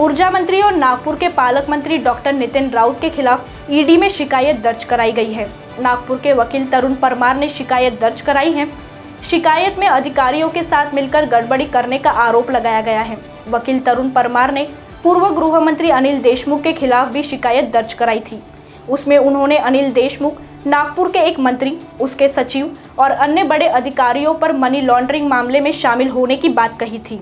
ऊर्जा मंत्री और नागपुर के पालक मंत्री डॉक्टर नितिन राउत के खिलाफ ईडी में शिकायत दर्ज कराई गई है। नागपुर के वकील तरुण परमार ने शिकायत दर्ज कराई है। शिकायत में अधिकारियों के साथ मिलकर गड़बड़ी करने का आरोप लगाया गया है। वकील तरुण परमार ने पूर्व गृह मंत्री अनिल देशमुख के खिलाफ भी शिकायत दर्ज कराई थी। उसमें उन्होंने अनिल देशमुख, नागपुर के एक मंत्री, उसके सचिव और अन्य बड़े अधिकारियों पर मनी लॉन्ड्रिंग मामले में शामिल होने की बात कही थी।